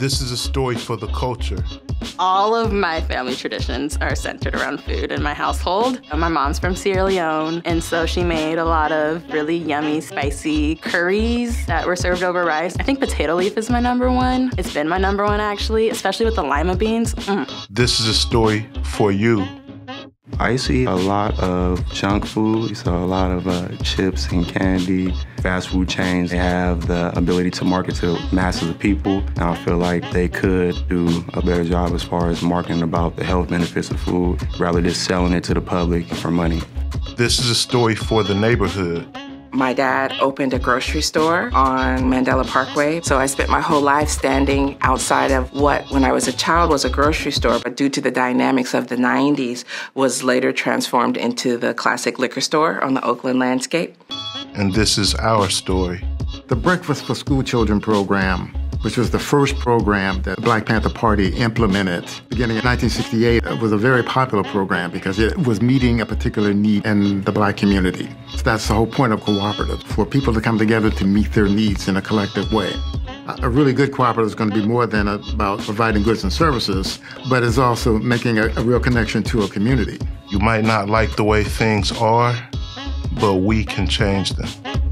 This is a story for the culture. All of my family traditions are centered around food in my household. My mom's from Sierra Leone, and so she made a lot of really yummy, spicy curries that were served over rice. I think potato leaf is my number one. It's been my number one, actually, especially with the lima beans. Mm. This is a story for you. I used to eat a lot of junk food, so a lot of uh, chips and candy. Fast food chains, they have the ability to market to masses of people, and I feel like they could do a better job as far as marketing about the health benefits of food, rather than selling it to the public for money. This is a story for the neighborhood. My dad opened a grocery store on Mandela Parkway, so I spent my whole life standing outside of what, when I was a child, was a grocery store, but due to the dynamics of the 90s, was later transformed into the classic liquor store on the Oakland landscape. And this is our story. The Breakfast for School Children program which was the first program that the Black Panther Party implemented beginning in 1968. It uh, was a very popular program because it was meeting a particular need in the black community. So that's the whole point of cooperative, for people to come together to meet their needs in a collective way. A really good cooperative is going to be more than about providing goods and services, but it's also making a, a real connection to a community. You might not like the way things are, but we can change them.